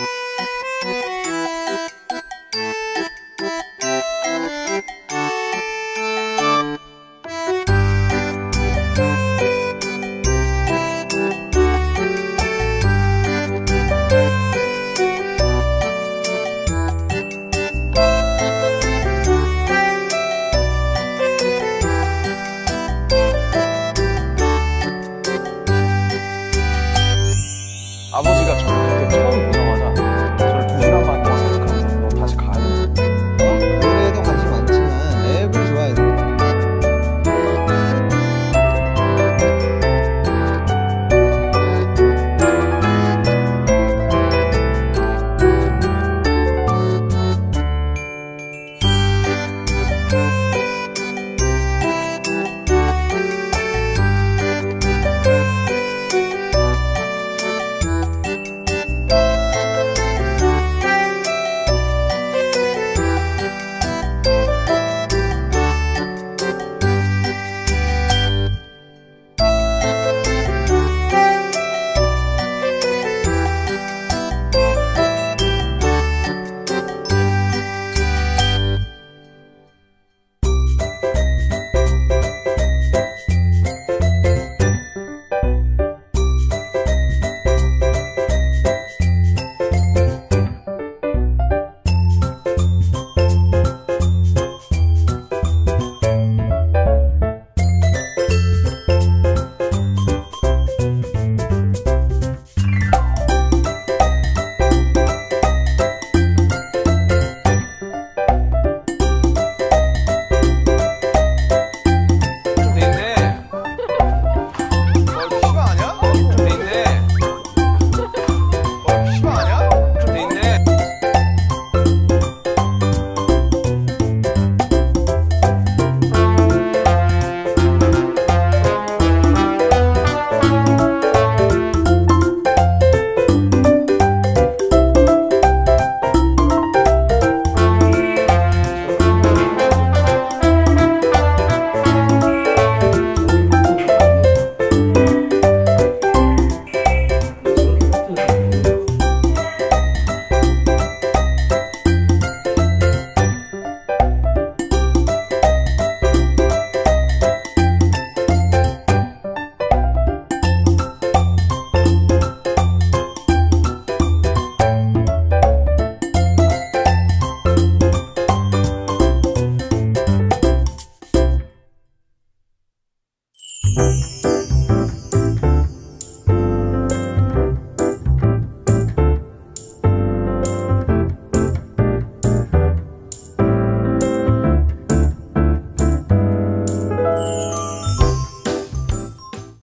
you Bye.